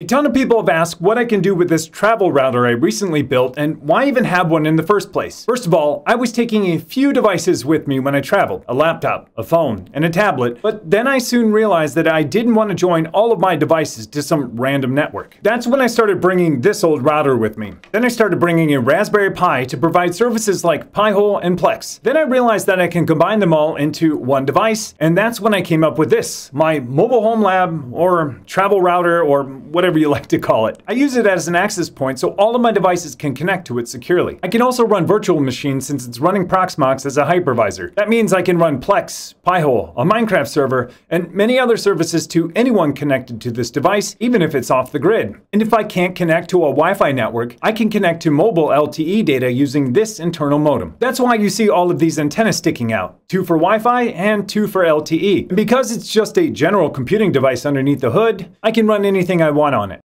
A ton of people have asked what I can do with this travel router I recently built and why even have one in the first place. First of all, I was taking a few devices with me when I traveled, a laptop, a phone, and a tablet, but then I soon realized that I didn't want to join all of my devices to some random network. That's when I started bringing this old router with me. Then I started bringing a Raspberry Pi to provide services like Pi-hole and Plex. Then I realized that I can combine them all into one device, and that's when I came up with this, my mobile home lab or travel router or whatever whatever you like to call it. I use it as an access point so all of my devices can connect to it securely. I can also run virtual machines since it's running Proxmox as a hypervisor. That means I can run Plex, Pi-hole, a Minecraft server, and many other services to anyone connected to this device, even if it's off the grid. And if I can't connect to a Wi-Fi network, I can connect to mobile LTE data using this internal modem. That's why you see all of these antennas sticking out, two for Wi-Fi and two for LTE. And because it's just a general computing device underneath the hood, I can run anything I want on it.